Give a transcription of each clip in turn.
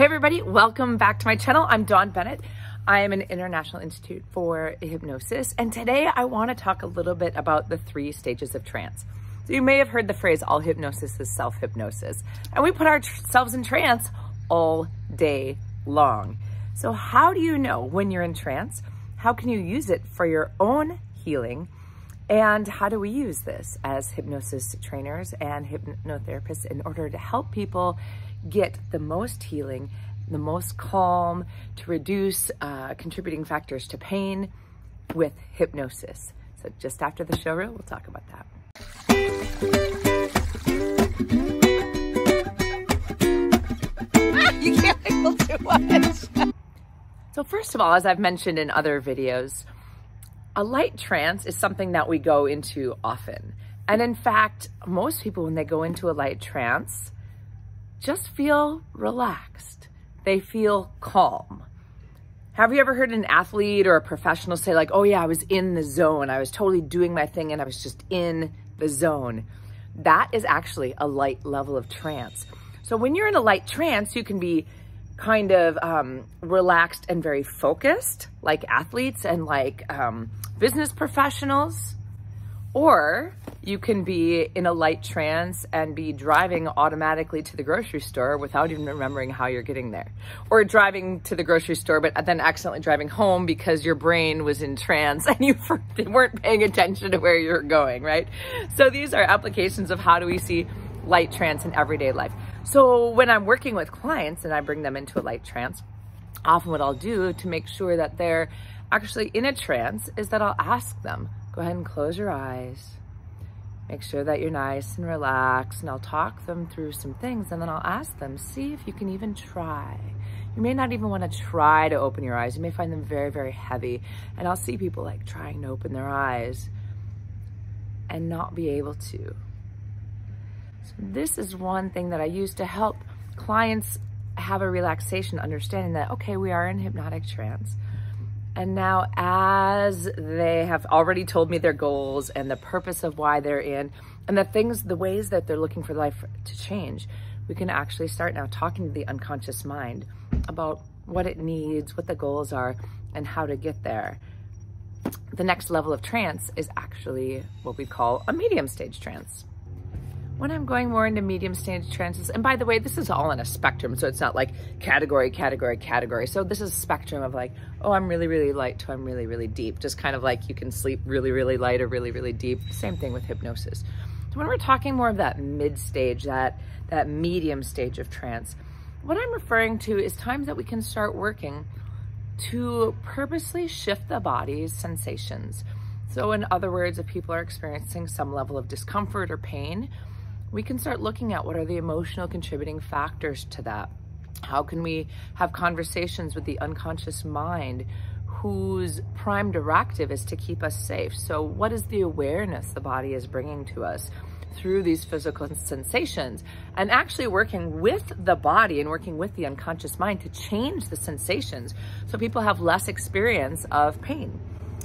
Hey everybody, welcome back to my channel. I'm Dawn Bennett. I am an International Institute for Hypnosis, and today I want to talk a little bit about the three stages of trance. So you may have heard the phrase, all hypnosis is self-hypnosis, and we put ourselves in trance all day long. So how do you know when you're in trance? How can you use it for your own healing? And how do we use this as hypnosis trainers and hypnotherapists in order to help people get the most healing, the most calm, to reduce uh, contributing factors to pain with hypnosis. So just after the show reel, we'll talk about that. you can't wiggle too much. so first of all, as I've mentioned in other videos, a light trance is something that we go into often. And in fact, most people, when they go into a light trance, just feel relaxed. They feel calm. Have you ever heard an athlete or a professional say like, oh yeah, I was in the zone. I was totally doing my thing and I was just in the zone. That is actually a light level of trance. So when you're in a light trance, you can be kind of um, relaxed and very focused like athletes and like um, business professionals. Or you can be in a light trance and be driving automatically to the grocery store without even remembering how you're getting there. Or driving to the grocery store, but then accidentally driving home because your brain was in trance and you weren't paying attention to where you're going, right? So these are applications of how do we see light trance in everyday life. So when I'm working with clients and I bring them into a light trance, often what I'll do to make sure that they're actually in a trance is that I'll ask them, go ahead and close your eyes Make sure that you're nice and relaxed and I'll talk them through some things and then I'll ask them, see if you can even try. You may not even want to try to open your eyes. You may find them very, very heavy. And I'll see people like trying to open their eyes and not be able to. So this is one thing that I use to help clients have a relaxation, understanding that, okay, we are in hypnotic trance. And now, as they have already told me their goals and the purpose of why they're in, and the things, the ways that they're looking for life to change, we can actually start now talking to the unconscious mind about what it needs, what the goals are, and how to get there. The next level of trance is actually what we call a medium stage trance when I'm going more into medium stage trances, and by the way, this is all in a spectrum, so it's not like category, category, category. So this is a spectrum of like, oh, I'm really, really light to I'm really, really deep. Just kind of like you can sleep really, really light or really, really deep. Same thing with hypnosis. So when we're talking more of that mid stage, that, that medium stage of trance, what I'm referring to is times that we can start working to purposely shift the body's sensations. So in other words, if people are experiencing some level of discomfort or pain, we can start looking at what are the emotional contributing factors to that. How can we have conversations with the unconscious mind whose prime directive is to keep us safe? So what is the awareness the body is bringing to us? through these physical sensations and actually working with the body and working with the unconscious mind to change the sensations so people have less experience of pain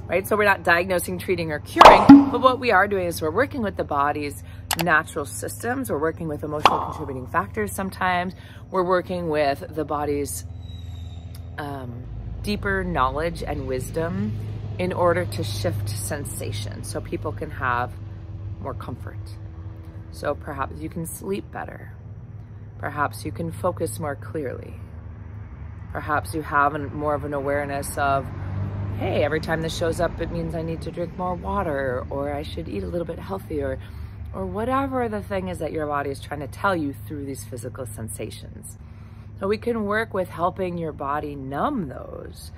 right? So we're not diagnosing, treating, or curing, but what we are doing is we're working with the body's natural systems. We're working with emotional contributing factors sometimes. We're working with the body's um, deeper knowledge and wisdom in order to shift sensation so people can have more comfort. So perhaps you can sleep better. Perhaps you can focus more clearly. Perhaps you have an, more of an awareness of hey, every time this shows up, it means I need to drink more water or I should eat a little bit healthier or whatever the thing is that your body is trying to tell you through these physical sensations. So we can work with helping your body numb those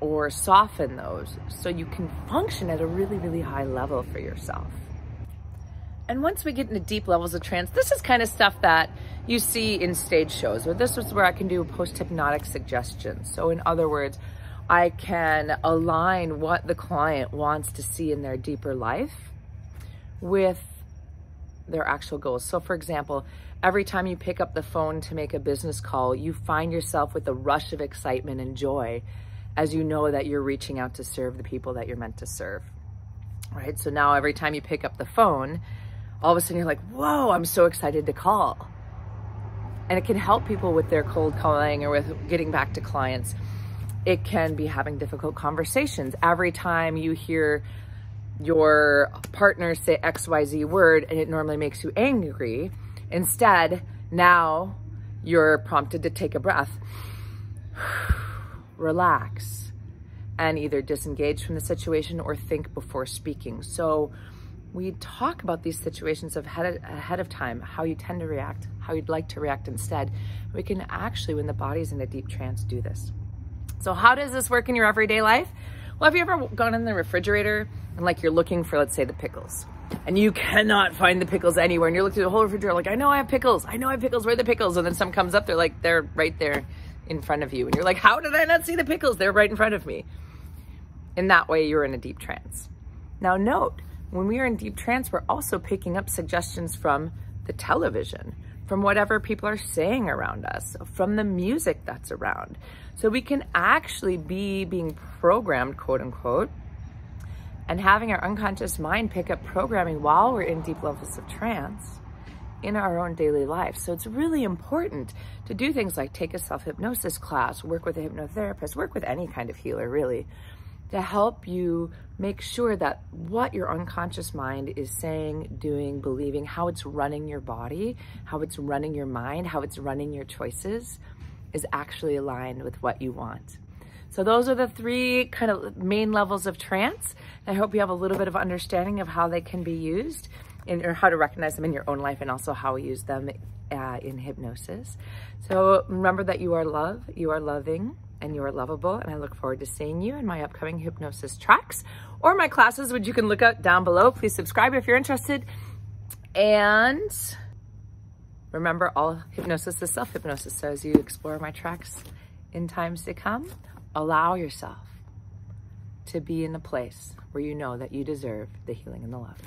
or soften those so you can function at a really, really high level for yourself. And once we get into deep levels of trance, this is kind of stuff that you see in stage shows, but this is where I can do post-hypnotic suggestions. So in other words, I can align what the client wants to see in their deeper life with their actual goals. So for example, every time you pick up the phone to make a business call, you find yourself with a rush of excitement and joy as you know that you're reaching out to serve the people that you're meant to serve. Right? So now every time you pick up the phone, all of a sudden you're like, whoa, I'm so excited to call. And it can help people with their cold calling or with getting back to clients. It can be having difficult conversations. Every time you hear your partner say XYZ word and it normally makes you angry, instead, now you're prompted to take a breath, relax, and either disengage from the situation or think before speaking. So we talk about these situations ahead, ahead of time, how you tend to react, how you'd like to react instead. We can actually, when the body's in a deep trance, do this. So how does this work in your everyday life? Well, have you ever gone in the refrigerator and like you're looking for, let's say, the pickles and you cannot find the pickles anywhere and you're looking through the whole refrigerator like, I know I have pickles. I know I have pickles. Where are the pickles? And then some comes up, they're like, they're right there in front of you. And you're like, how did I not see the pickles? They're right in front of me. In that way, you're in a deep trance. Now note, when we are in deep trance, we're also picking up suggestions from the television, from whatever people are saying around us, from the music that's around. So we can actually be being programmed, quote unquote, and having our unconscious mind pick up programming while we're in deep levels of trance in our own daily life. So it's really important to do things like take a self-hypnosis class, work with a hypnotherapist, work with any kind of healer really, to help you make sure that what your unconscious mind is saying, doing, believing, how it's running your body, how it's running your mind, how it's running your choices is actually aligned with what you want. So those are the three kind of main levels of trance. I hope you have a little bit of understanding of how they can be used in, or how to recognize them in your own life and also how we use them uh, in hypnosis. So remember that you are love, you are loving, and you are lovable. And I look forward to seeing you in my upcoming hypnosis tracks or my classes, which you can look up down below. Please subscribe if you're interested. And remember, all hypnosis is self-hypnosis. So as you explore my tracks in times to come, allow yourself to be in a place where you know that you deserve the healing and the love.